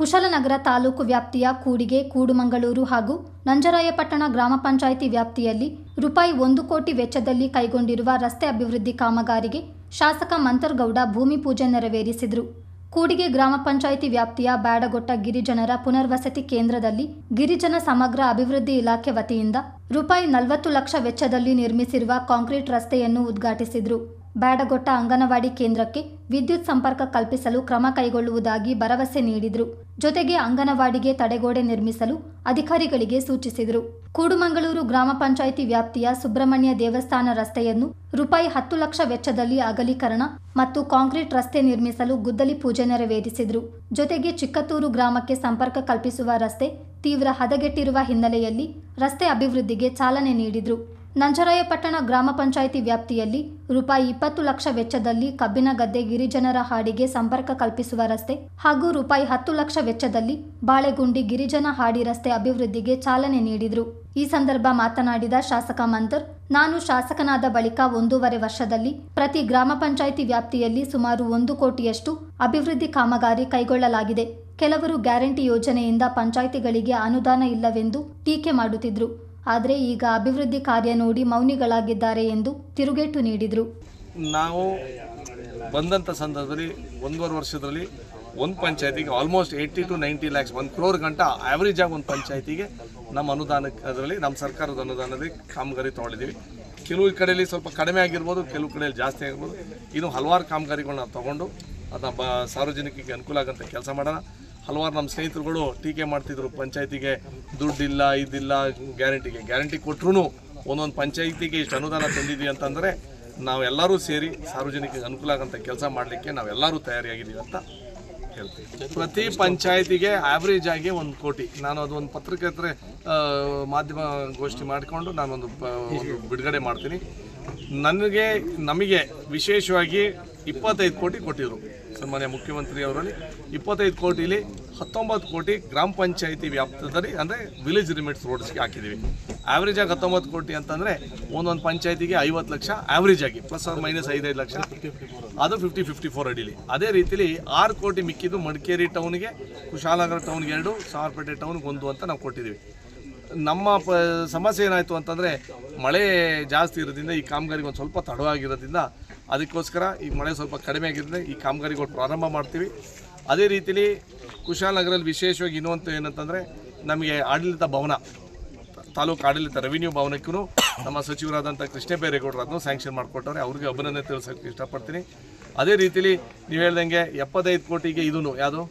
ಕುಶಲನಗರ ತಾಲೂಕು ವ್ಯಾಪ್ತಿಯ ಕೂಡಿಗೆ, ಕೂಡುಮಂಗಳೂರು ಹಾಗೂ ನಂಜರಾಯಪಟ್ಟಣ ಗ್ರಾಮ ಪಂಚಾಯಿತಿ ವ್ಯಾಪ್ತಿಯಲ್ಲಿ ರೂಪಾಯಿ ಒಂದು ಕೋಟಿ ವೆಚ್ಚದಲ್ಲಿ ಕೈಗೊಂಡಿರುವ ರಸ್ತೆ ಅಭಿವೃದ್ಧಿ ಕಾಮಗಾರಿಗೆ ಶಾಸಕ ಮಂತರ್ಗೌಡ ಭೂಮಿ ಪೂಜೆ ನೆರವೇರಿಸಿದರು. ಕೂಡಿಗೆ ಗ್ರಾಮ ಪಂಚಾಯಿತಿ ವ್ಯಾಪ್ತಿಯ ಬ್ಯಾಡಗೊಟ್ಟ ಗಿರಿಜನರ ಪುನರ್ವಸತಿ ಕೇಂದ್ರದಲ್ಲಿ ಗಿರಿಜನ ಸಮಗ್ರ ಅಭಿವೃದ್ಧಿ ಇಲಾಖೆ ವತಿಯಿಂದ ರೂಪಾಯಿ ನಲವತ್ತು ಲಕ್ಷ ವೆಚ್ಚದಲ್ಲಿ ನಿರ್ಮಿಸಿರುವ ಕಾಂಕ್ರೀಟ್ ರಸ್ತೆಯನ್ನು ಉದ್ಘಾಟಿಸಿದರು. ಬ್ಯಾಡಗೊಟ್ಟ ಅಂಗನವಾಡಿ ಕೇಂದ್ರಕ್ಕೆ ವಿದ್ಯುತ್ ಸಂಪರ್ಕ ಕಲ್ಪಿಸಲು ಕ್ರಮ ಕೈಗೊಳ್ಳುವುದಾಗಿ ಭರವಸೆ ನೀಡಿದರು. ಜೊತೆಗೆ ಅಂಗನವಾಡಿಗೆ ತಡೆಗೋಡೆ ನಿರ್ಮಿಸಲು ಅಧಿಕಾರಿಗಳಿಗೆ ಸೂಚಿಸಿದರು. ಕೂಡುಮಂಗಳೂರು ಗ್ರಾಮ ಪಂಚಾಯಿತಿ ವ್ಯಾಪ್ತಿಯ ಸುಬ್ರಹ್ಮಣ್ಯ ದೇವಸ್ಥಾನ ರಸ್ತೆಯನ್ನು ರೂಪಾಯಿ ಹತ್ತು ಲಕ್ಷ ವೆಚ್ಚದಲ್ಲಿ ಅಗಲೀಕರಣ ಮತ್ತು ಕಾಂಕ್ರೀಟ್ ರಸ್ತೆ ನಿರ್ಮಿಸಲು ಗುದ್ದಲಿ ಪೂಜೆ ನೆರವೇರಿಸಿದರು. ಜೊತೆಗೆ ಚಿಕ್ಕತ್ತೂರು ಗ್ರಾಮಕ್ಕೆ ಸಂಪರ್ಕ ಕಲ್ಪಿಸುವ ರಸ್ತೆ ತೀವ್ರ ಹದಗೆಟ್ಟಿರುವ ಹಿನ್ನೆಲೆಯಲ್ಲಿ ರಸ್ತೆ ಅಭಿವೃದ್ಧಿಗೆ ಚಾಲನೆ ನೀಡಿದರು. ನಂಜರಾಯಪಟ್ಟಣ ಗ್ರಾಮ ಪಂಚಾಯಿತಿ ವ್ಯಾಪ್ತಿಯಲ್ಲಿ ರೂಪಾಯಿ ಇಪ್ಪತ್ತು ಲಕ್ಷ ವೆಚ್ಚದಲ್ಲಿ ಕಬ್ಬಿನ ಗದ್ದೆ ಗಿರಿಜನರ ಹಾಡಿಗೆ ಸಂಪರ್ಕ ಕಲ್ಪಿಸುವ ರಸ್ತೆ ಹಾಗೂ ರೂಪಾಯಿ ಹತ್ತು ಲಕ್ಷ ವೆಚ್ಚದಲ್ಲಿ ಬಾಳೆಗುಂಡಿ ಗಿರಿಜನ ಹಾಡಿ ರಸ್ತೆ ಅಭಿವೃದ್ಧಿಗೆ ಚಾಲನೆ ನೀಡಿದರು. ಈ ಸಂದರ್ಭ ಮಾತನಾಡಿದ ಶಾಸಕ ಮಂತರ್, ನಾನು ಶಾಸಕನಾದ ಬಳಿಕ ಒಂದೂವರೆ ವರ್ಷದಲ್ಲಿ ಪ್ರತಿ ಗ್ರಾಮ ಪಂಚಾಯಿತಿ ವ್ಯಾಪ್ತಿಯಲ್ಲಿ ಸುಮಾರು ಒಂದು ಕೋಟಿಯಷ್ಟು ಅಭಿವೃದ್ಧಿ ಕಾಮಗಾರಿ ಕೈಗೊಳ್ಳಲಾಗಿದೆ. ಕೆಲವರು ಗ್ಯಾರಂಟಿ ಯೋಜನೆಯಿಂದ ಪಂಚಾಯಿತಿಗಳಿಗೆ ಅನುದಾನ ಇಲ್ಲವೆಂದು ಟೀಕೆ ಮಾಡುತ್ತಿದ್ರು. ಆದರೆ ಈಗ ಅಭಿವೃದ್ಧಿ ಕಾರ್ಯ ನೋಡಿ ಮೌನಿಗಳಾಗಿದ್ದಾರೆ ಎಂದು ತಿರುಗೇಟು ನೀಡಿದರು. ನಾವು ಬಂದಂಥ ಸಂದರ್ಭದಲ್ಲಿ ಒಂದೂವರೆ ವರ್ಷದಲ್ಲಿ ಒಂದು ಪಂಚಾಯತಿಗೆ almost eighty to ninety lakhs ಒಂದು ಕ್ರೋರ್ ಗಂಟ ಆ್ಯಾವ್ರೇಜ್ ಆಗಿ ಒಂದು ಪಂಚಾಯತಿಗೆ ನಮ್ಮ ಅನುದಾನಕ್ಕೆ ಅದರಲ್ಲಿ ನಮ್ಮ ಸರ್ಕಾರದ ಅನುದಾನದಲ್ಲಿ ಕಾಮಗಾರಿ ತೊಗೊಂಡಿದ್ದೀವಿ ಕೆಲವು ಕಡೆಯಲ್ಲಿ ಸ್ವಲ್ಪ ಕಡಿಮೆ ಆಗಿರ್ಬೋದು, ಕೆಲವು ಕಡೆಯಲ್ಲಿ ಜಾಸ್ತಿ ಆಗಿರ್ಬೋದು. ಇನ್ನು ಹಲವಾರು ಕಾಮಗಾರಿಗಳನ್ನ ತೊಗೊಂಡು ಅದನ್ನ ಬ ಸಾರ್ವಜನಿಕರಿಗೆ ಅನುಕೂಲ ಆಗಂತ ಕೆಲಸ ಮಾಡೋಣ. ಹಲವಾರು ನಮ್ಮ ಸ್ನೇಹಿತರುಗಳು ಟೀಕೆ ಮಾಡ್ತಿದ್ರು ಪಂಚಾಯತಿಗೆ, ದುಡ್ಡಿಲ್ಲ, ಇದಿಲ್ಲ, ಗ್ಯಾರಂಟಿಗೆ. ಗ್ಯಾರಂಟಿ ಕೊಟ್ಟರು ಒಂದೊಂದು ಪಂಚಾಯತಿಗೆ ಇಷ್ಟು ಅನುದಾನ ತಂದಿದ್ವಿ ಅಂತಂದರೆ ನಾವೆಲ್ಲರೂ ಸೇರಿ ಸಾರ್ವಜನಿಕರಿಗೆ ಅನುಕೂಲ ಆಗಂತ ಕೆಲಸ ಮಾಡಲಿಕ್ಕೆ ನಾವೆಲ್ಲರೂ ತಯಾರಿಯಾಗಿದ್ದೀವಿ ಅಂತ ಹೇಳ್ತೀವಿ. ಪ್ರತಿ ಪಂಚಾಯತಿಗೆ ಆವ್ರೇಜ್ ಆಗಿ ಒಂದು ಕೋಟಿ. ನಾನು ಅದೊಂದು ಪತ್ರಕರ್ತರ ಮಾಧ್ಯಮ ಗೋಷ್ಠಿ ಮಾಡಿಕೊಂಡು ನಾನೊಂದು ಬಿಡುಗಡೆ ಮಾಡ್ತೀನಿ. ನನಗೆ, ನಮಗೆ ವಿಶೇಷವಾಗಿ ಇಪ್ಪತ್ತೈದು ಕೋಟಿ ಕೊಟ್ಟಿದ್ರು ಸನ್ಮಾನ್ಯ ಮುಖ್ಯಮಂತ್ರಿ ಅವರಲ್ಲಿ. ಇಪ್ಪತ್ತೈದು ಕೋಟಿಲಿ ಹತ್ತೊಂಬತ್ತು ಕೋಟಿ ಗ್ರಾಮ ಪಂಚಾಯಿತಿ ವ್ಯಾಪ್ತದಲ್ಲಿ ಅಂದರೆ ವಿಲೇಜ್ ಲಿಮಿಟ್ಸ್ ರೋಡ್ಸ್ಗೆ ಹಾಕಿದ್ದೀವಿ ಆವ್ರೇಜ್ ಆಗಿ ಹತ್ತೊಂಬತ್ತು ಕೋಟಿ ಅಂತಂದರೆ ಒಂದೊಂದು ಪಂಚಾಯತಿಗೆ ಐವತ್ತು ಲಕ್ಷ ಆಗಿ ಪ್ಲಸ್ ಆರ್ ಮೈನಸ್ ಐದೈದು ಲಕ್ಷ. ಅದು ಫಿಫ್ಟಿ ಫಿಫ್ಟಿ ಫೋರ್ ಅಡಿಲಿ. ಅದೇ ರೀತಿಲಿ ಆರು ಕೋಟಿ ಮಿಕ್ಕಿದ್ದು ಮಡಿಕೇರಿ ಟೌನ್ಗೆ ಕುಶಾಲನಗರ ಟೌನ್ಗೆ ಎರಡು, ಸಾವಿರಪೇಟೆ ಟೌನ್ಗೆ ಒಂದು ಅಂತ ನಾವು ಕೊಟ್ಟಿದ್ದೀವಿ ನಮ್ಮ ಪ, ಸಮಸ್ಯೆ ಏನಾಯಿತು ಅಂತಂದರೆ ಮಳೆ ಜಾಸ್ತಿ ಇರೋದ್ರಿಂದ ಈ ಕಾಮಗಾರಿಗೆ ಒಂದು ಸ್ವಲ್ಪ ತಡವಾಗಿರೋದ್ರಿಂದ ಅದಕ್ಕೋಸ್ಕರ ಈ ಮಳೆ ಸ್ವಲ್ಪ ಕಡಿಮೆ ಆಗಿದ್ದರೆ ಈ ಕಾಮಗಾರಿಗಳು ಪ್ರಾರಂಭ ಮಾಡ್ತೀವಿ. ಅದೇ ರೀತಿಲಿ ಕುಶಾಲನಗರಲ್ಲಿ ವಿಶೇಷವಾಗಿ ಇನ್ನೊಂದು ಏನಂತಂದರೆ ನಮಗೆ ಆಡಳಿತ ಭವನ, ತಾಲೂಕು ಆಡಳಿತ ರೆವಿನ್ಯೂ ಭವನಕ್ಕೂ ನಮ್ಮ ಸಚಿವರಾದಂಥ ಕೃಷ್ಣ ಬೈರೇಗೌಡರು ಅದನ್ನು ಸ್ಯಾಂಕ್ಷನ್ ಮಾಡಿಕೊಟ್ಟವ್ರೆ. ಅವ್ರಿಗೆ ಅಭಿನಂದನೆ ತಿಳಿಸೋಕ್ಕೆ ಇಷ್ಟಪಡ್ತೀನಿ. ಅದೇ ರೀತಿಲಿ ನೀವು ಹೇಳ್ದಂಗೆ ಎಪ್ಪತ್ತೈದು ಕೋಟಿಗೆ ಇದೂ ಯಾವುದು?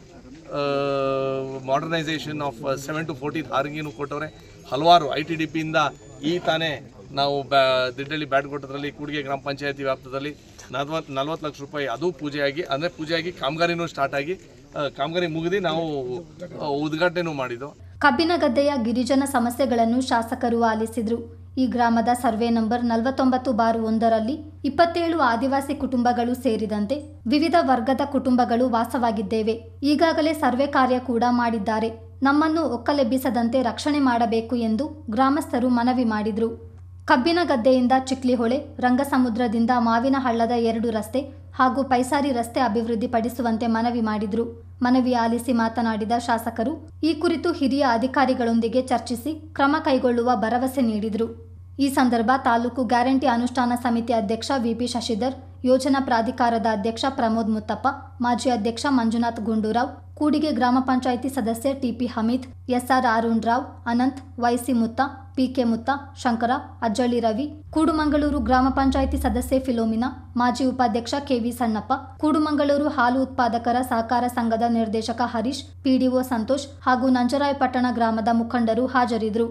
Modernisation of seven to fourteen ಆರ್ಗಿನೂ ಕೊಟ್ಟವ್ರೆ. ಹಲವಾರು ಐ ಟಿ ಡಿ ಪಿಯಿಂದ ಈ ತಾನೇ ನಾವು ಬ್ಯಾ, ದಿಡ್ಡಳ್ಳಿ ಬ್ಯಾಡ್ಗೊಟ್ಟದಲ್ಲಿ ಕೂಡಿಗೆ ಗ್ರಾಮ ಪಂಚಾಯತಿ ವ್ಯಾಪ್ತದಲ್ಲಿ ನಲ್ವತ್ತು ನಲ್ವತ್ತು ಲಕ್ಷ ರೂಪಾಯಿ ಅದು ಪೂಜೆಯಾಗಿ, ಅಂದರೆ ಪೂಜೆಯಾಗಿ ಕಾಮಗಾರಿನೂ ಸ್ಟಾರ್ಟ್ ಆಗಿ ಕಾಮಗಾರಿ ಮುಗಿದು ನಾವು ಉದ್ಘಾಟನೆನೂ ಮಾಡಿದ್ದು. ಕಬ್ಬಿನಗದ್ದೆಯ ಗಿರಿಜನ ಸಮಸ್ಯೆಗಳನ್ನು ಶಾಸಕರು ಆಲಿಸಿದರು. ಈ ಗ್ರಾಮದ ಸರ್ವೆ ನಂಬರ್ ನಲವತ್ತೊಂಬತ್ತು ಬಾರು ಒಂದರಲ್ಲಿ ಇಪ್ಪತ್ತೇಳು ಆದಿವಾಸಿ ಕುಟುಂಬಗಳು ಸೇರಿದಂತೆ ವಿವಿಧ ವರ್ಗದ ಕುಟುಂಬಗಳು ವಾಸವಾಗಿದ್ದೇವೆ. ಈಗಾಗಲೇ ಸರ್ವೆ ಕಾರ್ಯ ಕೂಡ ಮಾಡಿದ್ದಾರೆ. ನಮ್ಮನ್ನು ಒಕ್ಕಲೆಬ್ಬಿಸದಂತೆ ರಕ್ಷಣೆ ಮಾಡಬೇಕು ಎಂದು ಗ್ರಾಮಸ್ಥರು ಮನವಿ ಮಾಡಿದರು. ಕಬ್ಬಿನ ಗದ್ದೆಯಿಂದ ಚಿಕ್ಲಿಹೊಳೆ, ರಂಗಸಮುದ್ರದಿಂದ ಮಾವಿನ ಹಳ್ಳದ ಎರಡು ರಸ್ತೆ ಹಾಗೂ ಪೈಸಾರಿ ರಸ್ತೆ ಅಭಿವೃದ್ಧಿಪಡಿಸುವಂತೆ ಮನವಿ ಮಾಡಿದರು. ಮನವಿ ಆಲಿಸಿ ಮಾತನಾಡಿದ ಶಾಸಕರು, ಈ ಕುರಿತು ಹಿರಿಯ ಅಧಿಕಾರಿಗಳೊಂದಿಗೆ ಚರ್ಚಿಸಿ ಕ್ರಮ ಕೈಗೊಳ್ಳುವ ಭರವಸೆ ನೀಡಿದರು. ಈ ಸಂದರ್ಭ ತಾಲೂಕು ಗ್ಯಾರಂಟಿ ಅನುಷ್ಠಾನ ಸಮಿತಿ ಅಧ್ಯಕ್ಷ ವಿಪಿ ಶಶಿಧರ್ ಯೋಜನಾ ಪ್ರಾಧಿಕಾರದ ಅಧ್ಯಕ್ಷ ಪ್ರಮೋದ್ ಮುತ್ತಪ್ಪ, ಮಾಜಿ ಅಧ್ಯಕ್ಷ ಮಂಜುನಾಥ್ ಗುಂಡೂರಾವ್, ಕೂಡಿಗೆ ಗ್ರಾಮ ಪಂಚಾಯಿತಿ ಸದಸ್ಯ TP Hameed, SR Arun Rao, Anant, YC Mutta, PK Mutta, Shankara, Ajjalli Ravi, Kudumangaluru ಗ್ರಾಮ ಪಂಚಾಯಿತಿ ಸದಸ್ಯೆ ಫಿಲೋಮಿನಾ, ಮಾಜಿ ಉಪಾಧ್ಯಕ್ಷ ಕೆವಿ ಸಣ್ಣಪ್ಪ, ಕೂಡುಮಂಗಳೂರು ಹಾಲು ಉತ್ಪಾದಕರ ಸಹಕಾರ ಸಂಘದ ನಿರ್ದೇಶಕ ಹರೀಶ್, ಪಿಡಿಒ ಸಂತೋಷ್ ಹಾಗೂ ನಂಜರಾಯಪಟ್ಟಣ ಗ್ರಾಮದ ಮುಖಂಡರು ಹಾಜರಿದ್ದರು.